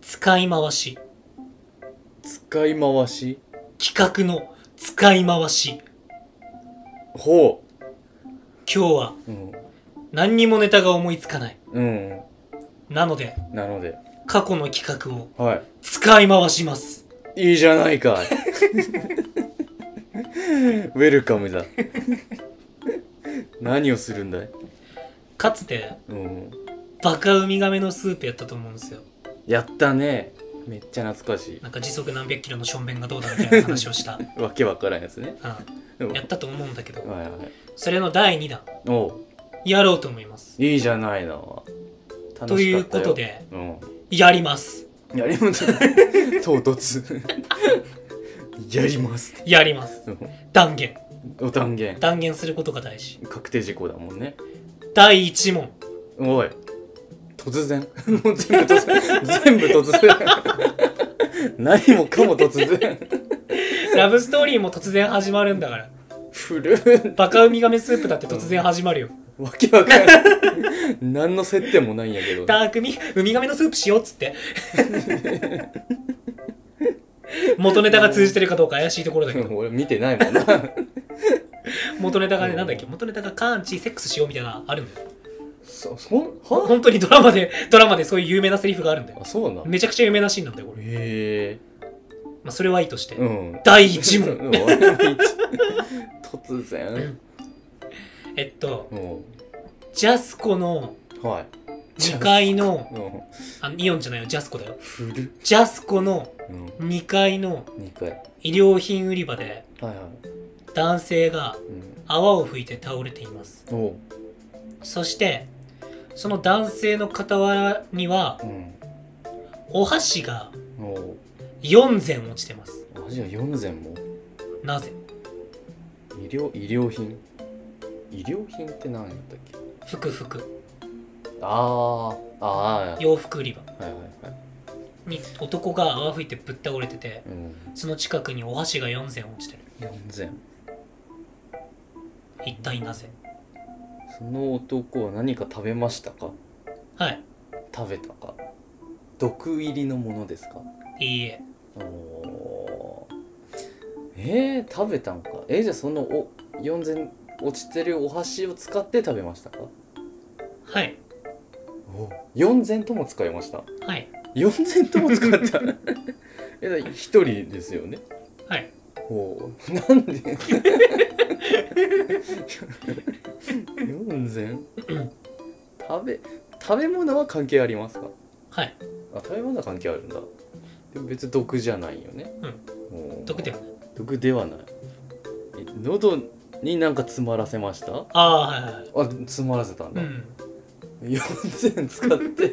使い回し。使い回し？企画の使い回し。ほ今日はううん。何にもネタが思いつかない。うん。なのでなので。過去の企画をは使い回します。いいいじゃないかい。ウェルカムだ 何をするんだい？かつてうん。バカウミガメのスープやったと思うんですよ。やったね。めっちゃ懐かしなんか時速何百キロのションベンがどうだみたいな話をした、い わけわからんやつね。うん、やったと思うんだけど。はいはい。それの第2弾。おう。やろうと思います。いいじゃないの。楽しかったよ。ということでうん。やります。やります。唐突。やります。やります。うん。断言。お断言。断言することが大事。確定事項だもんね。第1問。おい。突然。もう全部突然。全部突然。何もかも突然。ラブストーリーも突然始まるんだから。古い。バカウミガメスープだって突然始まるよ。わけわかんない。何の接点もないんやけど。ダークミウミガメのスープしようっつって元ネタが通じてるかどうか怪しいところだけど。俺見てないもんな。元ネタがねなんだっけ？元ネタがカーンチセックスしようみたいなのあるんだよ。そそんは？本当にドラマでドラマでそういう有名なセリフがあるんだよ。あそうなんへめちゃくちゃ有名なシーンなんだよこれ、え。まあ、それはいいとして、うん。第1問問突然。えっとうん。ジャスコのはい2階のうん。あイオンじゃないよジャスコだよ。ジャスコのうん。2階の2回はい医療品売り場ではい男性がうん。泡を吹いて倒れています。そしてその男性の傍らにはうん。お箸がおう。4膳落ちてます。あじゃあ4膳も？なぜ？医療医療品？医療品って何やったっけ？服服あーあー洋服売り場。はいはいはい。に男が泡吹いてぶっ倒れててうん。その近くにお箸が4膳落ちてる。4膳一体なぜ？その男は何か食べましたか？はい。食べたか？毒入りのものですか？いいえ。おー。えー、食べたんか？えー、じゃあそのお4膳落ちてるお箸を使って食べましたか？はいお4膳とも使いました。はい。4膳とも使った。えだ1人ですよね。はい。おうなんで？4膳食べ食べ物は関係ありますか？はい。あ食べ物は関係あるんだ。でも別に毒じゃないよね。うん。毒では。ない毒ではない。え喉になんか詰まらせました？ああはいはいはい。あ詰まらせたんだ、うん4膳使って。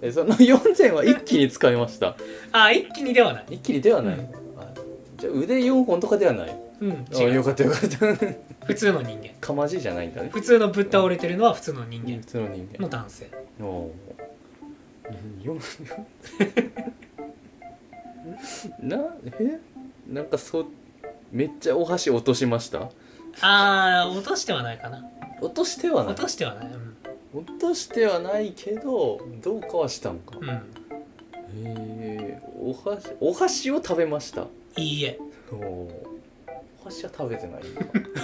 えその4膳は一気に使いました。ああ一気にではない。一気にではない、うん。あじゃあ腕4本とかではない。うん。あよ違う。かったよかった。普通の人間。かまじじゃないんだね。普通のぶっ倒れてるのは普通の人普間通の人間。の男性。おー。よ なえ？なんかそうめっちゃお箸落としました？ああ落としてはないかな。落としてはない。落としてはない。落としてはないけどどうかはしたんか。うん、うん、へえお箸お箸を食べました。いいえ。おー。お箸は食べてない。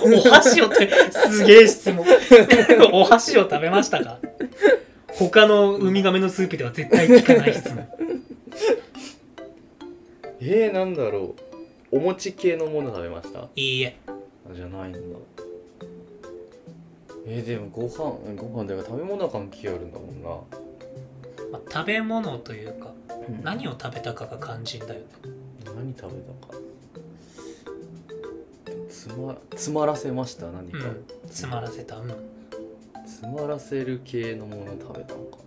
お箸をってすげえ質問。お箸を食べましたか？他のウミガメのスープでは絶対聞かない質問。えー、なんだろう。お餅系のもの食べました？いいえ。あじゃないんだえー、でもご飯ご飯だから食べ物は関係あるんだもんな。まあ、食べ物というかうん。何を食べたかが肝心だよね。何食べたか。つま詰まらせました何か。を、うん。詰まらせたうん。詰まらせる系のもの食べたのか。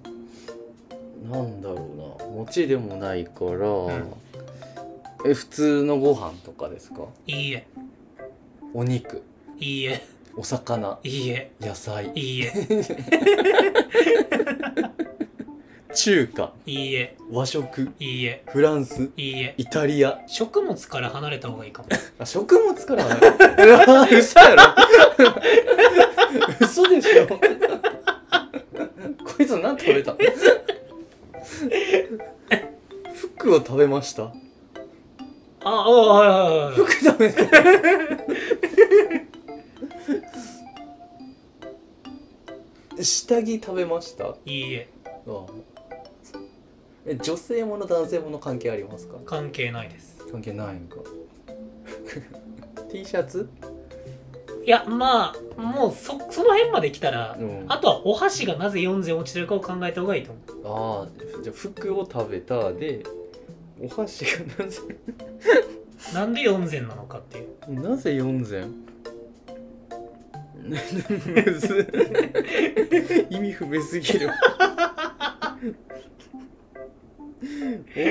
なんだろうな。餅でもないから、ん。え普通のご飯とかですか？いいえ。お肉。いいえお魚いいえ。野菜。いいえ。中華。いいえ。和食。いいえ。フランス。いいえ。イタリア。食物から離れた方がいいかも。あ食物から離れた。う わ嘘やろ。嘘でしょ。こいつ何食べた服を食べました。ああはいはいはい服食べた下着食べました？いいえ。あえ女性もの男性もの関係ありますか？関係ないです。関係ないんか。T シャツ？いやまあもうそその辺まで来たら、うん。あとはお箸がなぜ4膳落ちてるかを考えた方がいいと思う。ああじゃあ服を食べた。でお箸がなぜ？なんで4膳なのかっていう。なぜ4膳意味不明すぎる。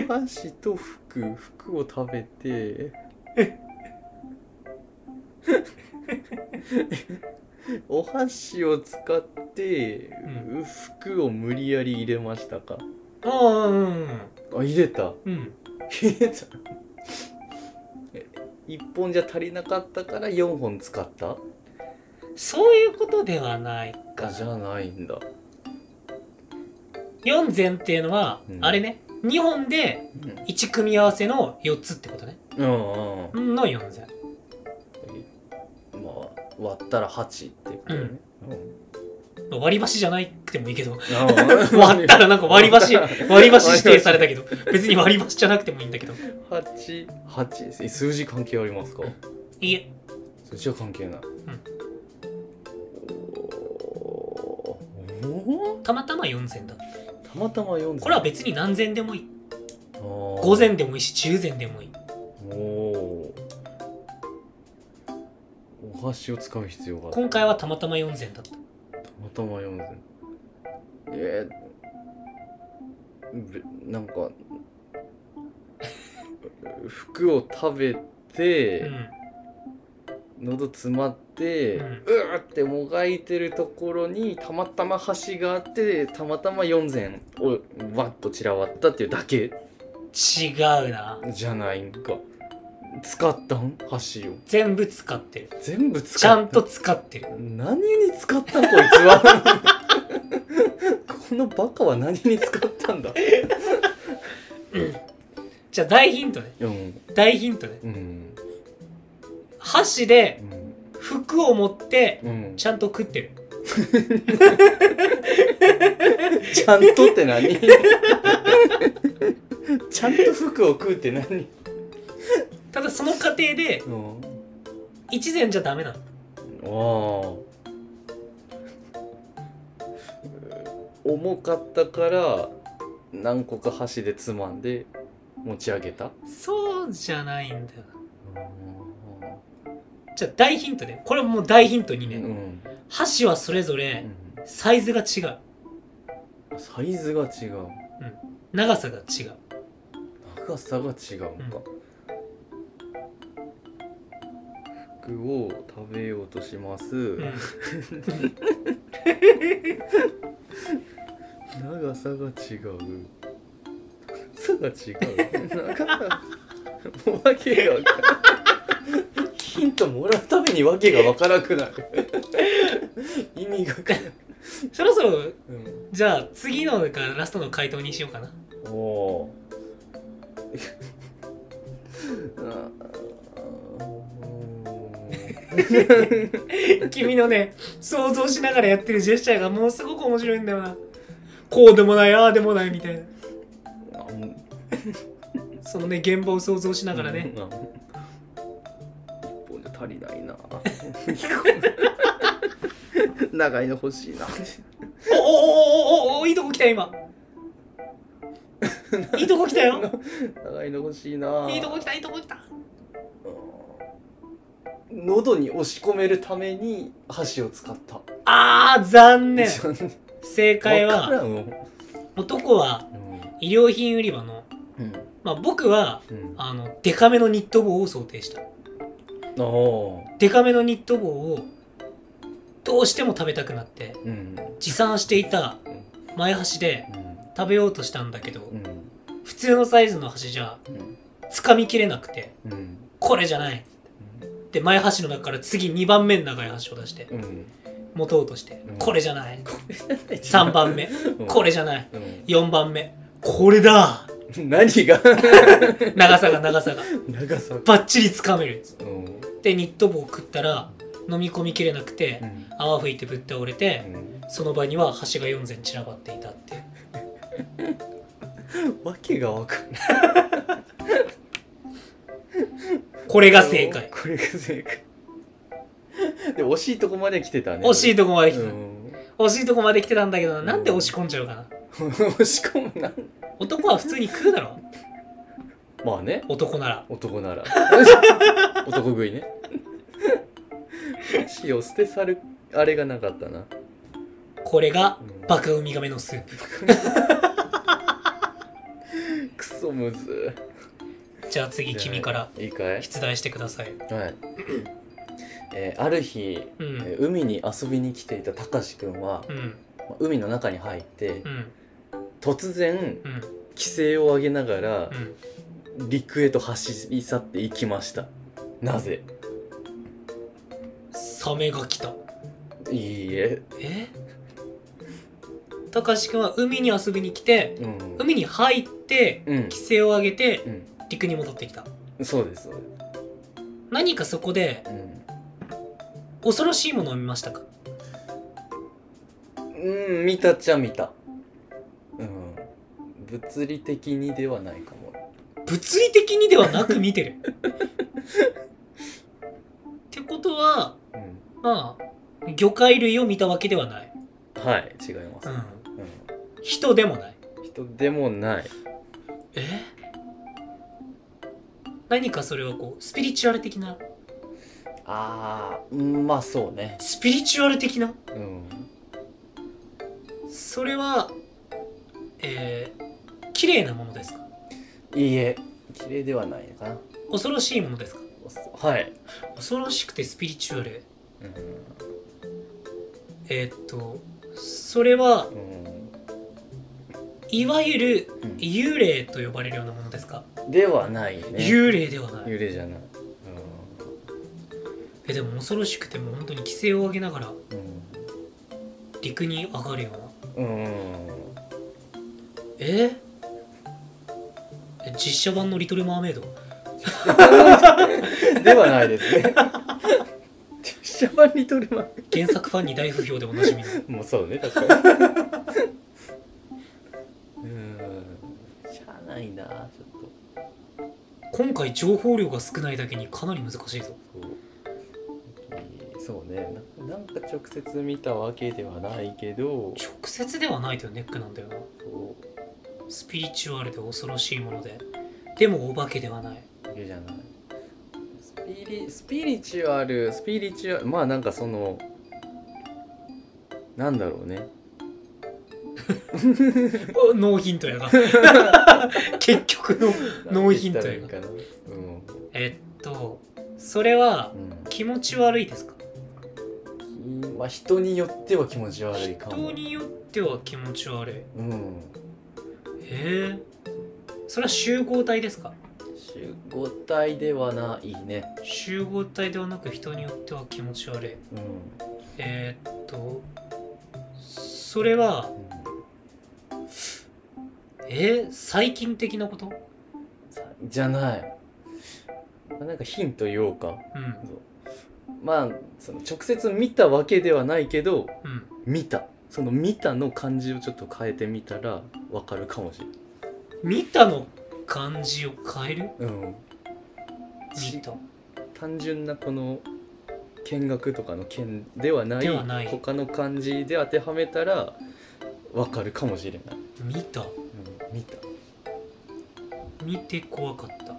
お箸と服服を食べて。お箸を使って、う服を無理やり入れましたか？ああうん。うんあ入れた。うん。入れた。え1本じゃ足りなかったから4本使った？そういうことではないか。あじゃないんだ。4膳っていうのは、うん。あれね。2本でうん。1組み合わせの4つってことね。うんうん。の4膳まあ割ったら8ってことね、うん。割り箸じゃなくてもいいけど。あ 割ったらなんか割り箸割り箸指定されたけど。別に割り箸じゃなくてもいいんだけど。八。八え数字関係ありますか？いいえ。数字は関係ない、おたまたま4膳だーた。またま4これは別に何膳でもいい。5 5膳でもいいし10膳でもいい。おおお箸を使う必要がある。今回はたまたま4膳だった。たまたま4膳えー、べなんか 服を食べて、うん喉詰まって、ううんーってもがいてるところにたまたま箸があってたまたま4膳をバッと散らばったっていうだけ。違うな。じゃないんか。使ったん？箸を。全部使ってる。全部使ったちゃんと使ってる。何に使ったんこいつは？このバカは何に使ったんだ？じゃあ大ヒントね。うん。大ヒントね。うん箸でうん。服を持ってうん。ちゃんと食ってる。ちゃんとって何？ちゃんと服を食うって何？ただその過程でうん。一膳じゃダメなの。ああ重かったから何個か箸でつまんで持ち上げた？そうじゃないんだよじゃあ大ヒントね。これもう大ヒントにね、うん、箸はそれぞうれん、サイズが違う。サイズが違う。長さが違う。長さが違うのか、服を食べようとします、うん。長さが違う。長さが違う。長さもう訳が分からんヒントもらうために訳が分からなくなる。意味が分からん、そろそろうじゃあ次のかラストの回答にしようかな。ん、おお君のね想像しながらやってるジェスチャーがもうすごく面白いんだよな。こうでもないああでもないみたいな。そのね現場を想像しながらね、足りないな。長いの欲しいな。おおおおおおいいとこ来たよ今いいとこ来たよ長いの欲しいないいとこ来たいいとこ来た喉に押し込めるために箸を使ったあー残念正解は男は医療品売り場の、うんまあ、僕はうんあのデカめのニット帽を想定したおデカめのニット帽をどうしても食べたくなってーうん。持参していた前箸で食べようとしたんだけどうん。普通のサイズの箸じゃうん。掴みきれなくてうん。これじゃない。で前箸の中から次2番目の長い箸を出してうん。持とうとしてうん。これじゃない。3番目。これじゃない。うん。4番目。これだ。何が？長さが長さが。長さバッチリつかめるうんでニット帽を食ったら飲み込みきれなくてうん。泡吹いてぶっ倒れてうん。その場には端が4膳散らばっていたっていう。わけがわかんない。これが正解。これが正解。で惜しいとこまで来てたね。惜しいとこまで来てた、うん。惜しいとこまで来てたんだけどな。なんで押し込んじゃうかな。押し込むな。男は普通に食うだろまあね。男なら。男なら。男食いね。死を捨て去るあれがなかったな。これがうん。バカウミガメのスープ。クソむず。じゃあ次君からいいかい？出題してください。はい、えーある日、うん。えー海に遊びに来ていたたかしくんは、うん。まあ海の中に入ってうん。突然うん。規制を上げながらうん陸へと走り去っていきました。なぜ？サメが来た。いいえ、え？たかしくんは海に遊びに来てうん、海に入ってうん。規制を上げてうん。陸に戻ってきた。そうですそうです。何かそこで恐ろしいものを見ましたか？うん、うん、見たっちゃ見た。うん。物理的にではないかも物理的にではなく見てる。ってことはうん。まあ魚介類を見たわけではない、はい違います、うん、うん。人でもない。人でもない。え？何かそれはこうスピリチュアル的な？あーうんまあそうね。スピリチュアル的な？うん。それはえー、綺麗なものですか？いいえ綺麗ではないのかな。恐ろしいものですか？はい、恐ろしくてスピリチュアル。えーっとそれはうん。いわゆるうん。幽霊と呼ばれるようなものですか、ではないね。幽霊ではない。幽霊じゃない。えでも恐ろしくてもう本当に規制を上げながらう陸に上がるような。んうん、うん、ええ？実写版の「リトル・マーメイド。ではないですね。実写版リトルマン」原作ファンに大不評でおなじみの。もうそうね確かに。うん。しゃあないなちょっと。今回情報量が少ないだけにかなり難しいぞ。そうね。ななんか直接見たわけではないけど。直接ではないというネックなんだよな。そう。スピリチュアルで恐ろしいものででもお化けではない。わけじゃない。スピリスピリチュアルスピリチュアルまあなんかそのなんだろうね。おノーヒントやが 結局のノーヒントやがなんて言ったらいいかえっとそれはなうん、気持ち悪いですか？うんまあ人によっては気持ち悪いかも。人によっては気持ち悪い。うん。へえそれは集合体ですか？集合体ではないね。集合体ではなく人によっては気持ち悪い。うん、えーっとそれはえー、細菌的なこと？さじゃない。なんかヒント言おうか。うん。まあその直接見たわけではないけどうん。見た。その見たの漢字をちょっと変えてみたらわかるかもしれない見たの漢字を変える？うん。見た。単純なこの見学とかの見ではないではない。他の漢字で当てはめたらわかるかもしれない、見た。うん、見た。見て怖かった。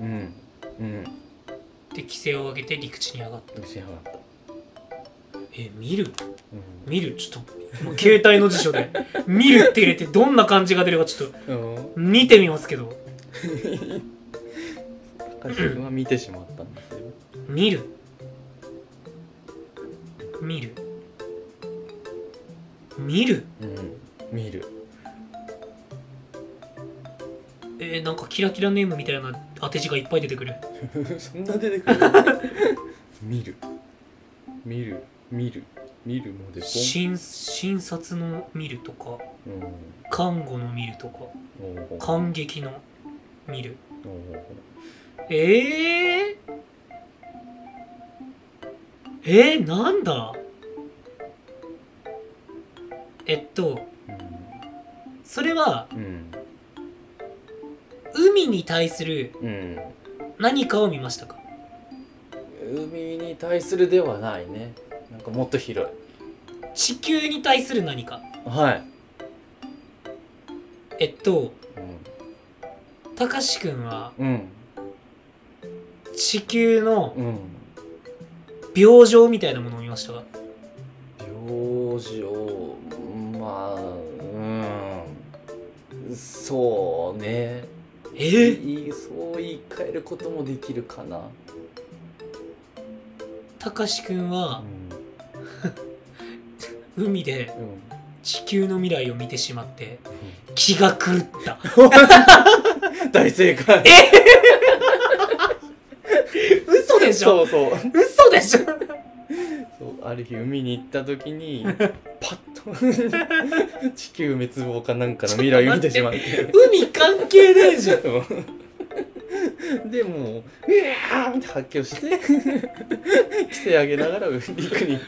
うん。うん。で規制を上げて陸地に上がった。知らなかった、え見る？うん見る？ちょっと携帯の辞書で「見る」って入れてどんな漢字が出るかちょっと。うん。見てみますけど。は見てしまったんですよ見る？見る？見る？うん。見る。えー、なんかキラキラネームみたいな当て字がいっぱい出てくる。そんな出てくる？見る。見る。見る見るまで診診察の見るとかうん。看護の見るとか感激の見る。おーえええー、なんだ？えっとそれはうん。海に対するうん。何かを見ましたか？海に対するではないねかもっと広い。地球に対する何か？はい、えっとたかしくんはうん。うん地球のうん。病状みたいなものを見ましたか？病状？まあうん。そうね。え？ー、いいそう言い換えることもできるかな、たかしくんはうん海でうん地球の未来を見てしまって気が狂った。大正解。嘘でしょ？そうそう。嘘でしょ？そうある日海に行った時にパッと 地球滅亡かなんかの未来を見てしまって。海関係ないじゃん。うんでもううわーって発狂して 着せ上げながら陸に、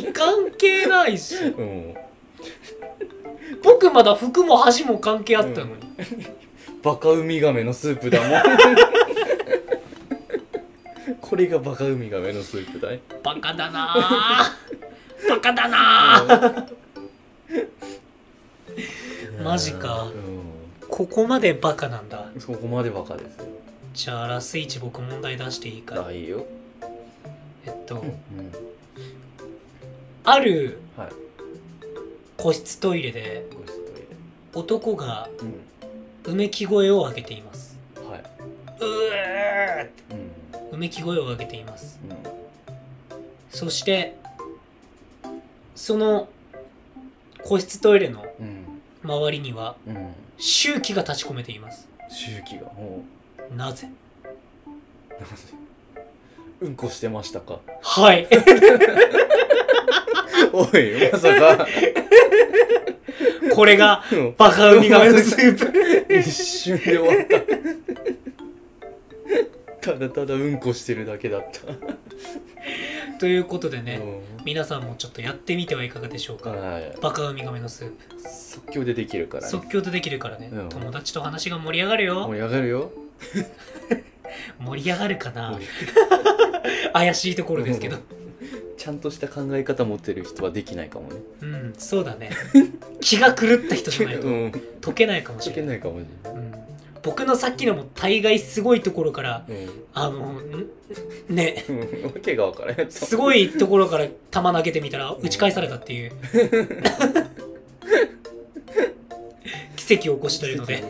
海関係ないし。うん、僕まだ服も箸も関係あったのに、バカウミガメのスープだもん。これがバカウミガメのスープだい。バカだな。あバカだな。あマジか。うここまでバカなんだ。ん、そこまでバカです。よじゃあラスイチ僕問題出していいかあいいよ、えっと。うん、あるはい。個室トイレで男がレうめき声を上げています。うん。はい。うーうんうめき声を上げています。うん。そしてその個室トイレのうん。周りにはうん。周期が立ち込めています。周期が。もなぜう。なぜ？うんこしてましたか？はい おいまさか。これがうん。バカウミガメのスープ。一瞬で終わった。ただただうんこしてるだけだった。ということでね、うん。皆さんもちょっとやってみてはいかがでしょうか、はい。バカウミガメのスープ。即興でできるからね。即興でできるからね、うん。友達と話が盛り上がるよ。盛り上がるよ。盛り上がるかな。怪しいところですけどちゃんとした考え方持ってる人はできないかもね。うんそうだね。気が狂った人じゃないと。うん。解けないかもし解けれない、ないかもしれない。うん、僕のさっきのも大概すごいところからうん。あのんね。うん。わけが分からんやつ。すごいところから球投げてみたら打ち返されたっていう。奇跡を起こしているので。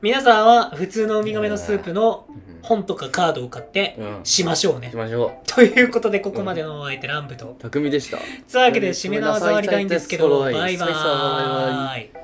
皆さんは普通のウミガメのスープのうん本とかカードを買ってうん。しましょうね。しましょう。ということでここまでのお相手ランブと。匠でした。というわけで締めの技ありたいんですけどはい。バイバーイ